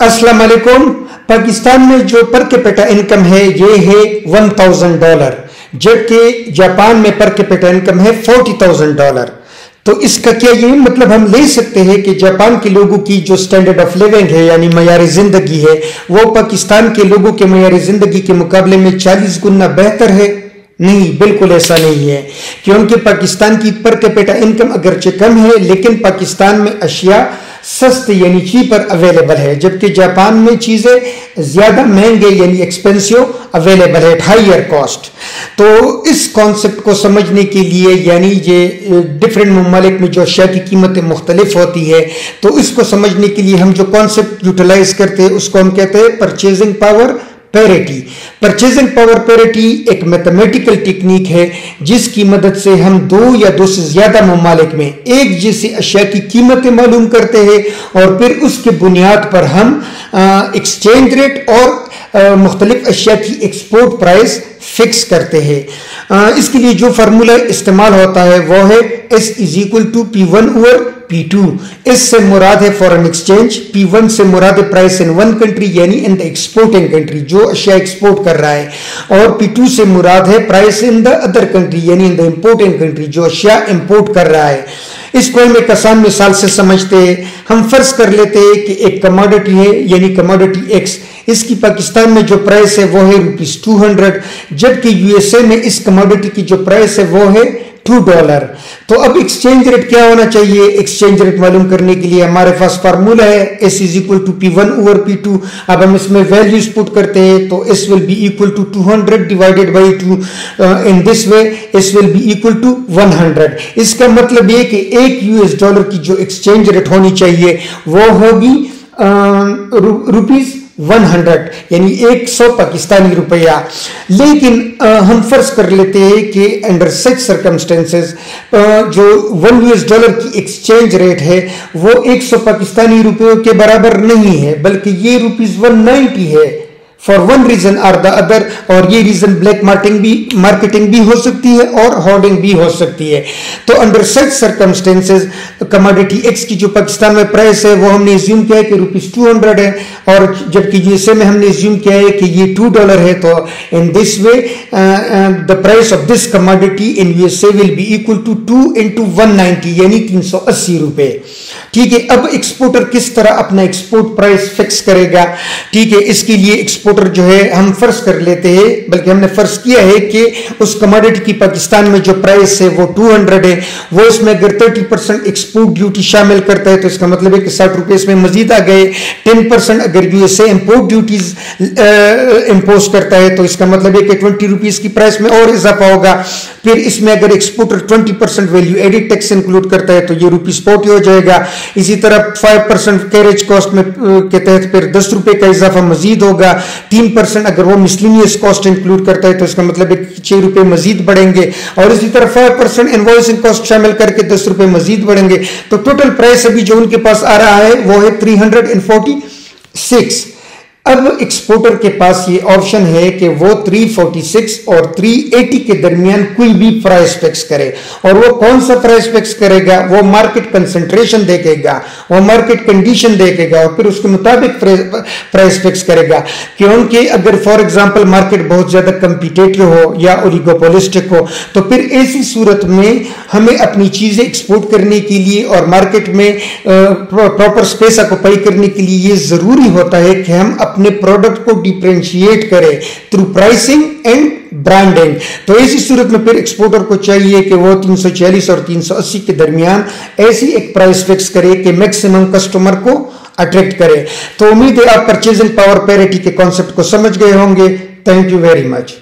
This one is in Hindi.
अस्सलाम वालेकुम। पाकिस्तान में जो पर कैपिटा इनकम है, ये है वन थाउज़ेंड डॉलर जबकि जापान में पर कैपिटा इनकम है फोर्टी थाउज़ेंड डॉलर तो इसका क्या ये मतलब हम ले सकते हैं कि जापान के लोगों की जो स्टैंडर्ड ऑफ़ लिविंग है, यानी मैार ज़िंदगी है, वो पाकिस्तान के लोगों के मैार ज़िंदगी के मुकाबले में चालीस गुना बेहतर है? नहीं, बिल्कुल ऐसा नहीं है क्योंकि पाकिस्तान की पर कैपिटा इनकम अगरचे कम है, लेकिन पाकिस्तान में अशिया सस्ते यानी चीपर अवेलेबल है, जबकि जापान में चीज़ें ज़्यादा महँगे यानी एक्सपेंसिव अवेलेबल है हाइयर कॉस्ट तो इस कॉन्सेप्ट को समझने के लिए, यानी ये डिफरेंट ममालिक में जो अशिया की कीमतें मुख्तलिफ़ होती है तो इसको समझने के लिए हम जो कॉन्सेप्ट यूटिलाइज करते हैं, उसको हम कहते हैं purchasing power parity purchasing power parity एक मैथमेटिकल टेक्निक है, जिसकी मदद से हम दो या दो से ज़्यादा ममालिक में एक जैसी अशिया की कीमतें मालूम करते हैं और फिर उसके बुनियाद पर हम एक्सचेंज रेट और मुख्तलिफ़ अशिया की एक्सपोर्ट प्राइस फिक्स करते हैं। इसके लिए जो फार्मूला इस्तेमाल होता है, वो है S is equal to P one over P two इससे मुराद है फॉरेन एक्सचेंज पी वन से मुराद है प्राइस इन वन कंट्री यानी इन द एक्सपोर्टिंग कंट्री जो अशिया एक्सपोर्ट कर रहा है। और पी टू से मुराद है price in the other country यानी इन द इम्पोर्टिंग कंट्री जो अशिया इम्पोर्ट कर रहा है। इसको हम एक आसान मिसाल से समझते, हम फ़र्ज़ कर लेते हैं कि एक कमोडिटी है, यानी कमोडिटी एक्स इसकी पाकिस्तान में जो प्राइस है, वो है रुपीज़ टू हंड्रेड जबकि यूएसए में इस कमोडिटी की जो प्राइस है, वो है टू डॉलर तो अब एक्सचेंज रेट क्या होना चाहिए? एक्सचेंज रेट मालूम करने के लिए हमारे पास फार्मूला है S is equal to P one over P two अब हम इसमें वैल्यूज़ पुट करते हैं तो S will be equal to two hundred divided by two in this way S will be equal to one hundred इसका मतलब ये कि एक यूएस डॉलर की जो एक्सचेंज रेट होनी चाहिए वो होगी रुपीज़ uh, 100 यानी 100 पाकिस्तानी रुपया। लेकिन आ, हम फ़र्ज़ कर लेते हैं कि अंडर सच सर्कमस्टेंसेस जो वन यूएस डॉलर की एक्सचेंज रेट है वो 100 पाकिस्तानी रुपयों के बराबर नहीं है बल्कि ये रुपीज़ 190 है। For one reason or the other और ये रीजन ब्लैक मार्केटिंग भी मार्केटिंग भी हो सकती है और होर्डिंग भी हो सकती है। तो under such circumstances commodity X की जो पाकिस्तान में प्राइस है, वो हमने ज्यूम किया है कि रुपीज़ टू हंड्रेड है, और जबकि यूएसए में हमने ज्यूम किया है कि ये टू डॉलर है तो in this way the price of this commodity in USA will be equal to two into one ninety यानी तीन सौ अस्सी रुपए। ठीक है, अब एक्सपोर्टर किस तरह अपना एक्सपोर्ट प्राइस फिक्स करेगा? ठीक है, इसके लिए एक्सपोर्टर जो है हम फ़र्ज़ कर लेते हैं, बल्कि हमने फ़र्ज़ किया है कि उस कमोडिटी की पाकिस्तान में जो प्राइस है वो 200 है, वो इसमें अगर 30 परसेंट एक्सपोर्ट ड्यूटी शामिल करता है तो इसका मतलब है कि साठ रुपए इसमें मजीद आ गए। 10 परसेंट अगर यूएसए इंपोर्ट ड्यूटीज़ इम्पोज करता है तो इसका मतलब है कि ट्वेंटी रुपीज़ की प्राइस में और इजाफा होगा। फिर इसमें अगर exporter twenty percent value added tax include करता है तो ये रुपीज़ फोर्टी हो जाएगा। इसी तरह फाइव परसेंट कैरेज कॉस्ट में के तहत फिर दस रुपए का इजाफा मजीद होगा। तीन परसेंट अगर वो मिसलिनियस कॉस्ट इंक्लूड करता है तो इसका मतलब छह रुपए मजीद बढ़ेंगे। और इसी तरह फाइव परसेंट इन्वॉइसिंग कॉस्ट शामिल करके दस रुपए मजीद बढ़ेंगे। तो टोटल प्राइस अभी जो उनके पास आ रहा है, वो है three hundred and forty six अब एक्सपोर्टर के पास ये ऑप्शन है कि वो 346 और 380 के दरमियान कोई भी प्राइस फिक्स करे। और वो कौन सा प्राइस फिक्स करेगा? वो मार्केट कंसंट्रेशन देखेगा, वो मार्केट कंडीशन देखेगा और फिर उसके मुताबिक प्राइस फिक्स करेगा। क्योंकि अगर फॉर एग्जांपल मार्केट बहुत ज़्यादा कंपिटेटिव हो या ओलिगोपोलिस्टिक हो तो फिर ऐसी सूरत में हमें अपनी चीज़ें एक्सपोर्ट करने के लिए और मार्केट में प्रॉपर स्पेस ऑक्यूपाई करने के लिए ये ज़रूरी होता है कि हम अपने प्रोडक्ट को डिफ्रेंशिएट करे थ्रू प्राइसिंग एंड ब्रांडिंग तो ऐसी सूरत में फिर एक्सपोर्टर को चाहिए कि वो 340 और 380 के दरमियान ऐसी एक प्राइस फिक्स करे कि मैक्सिमम कस्टमर को अट्रैक्ट करे। तो उम्मीद है आप परचेजिंग पावर पेरिटी के कॉन्सेप्ट को समझ गए होंगे। Thank you very much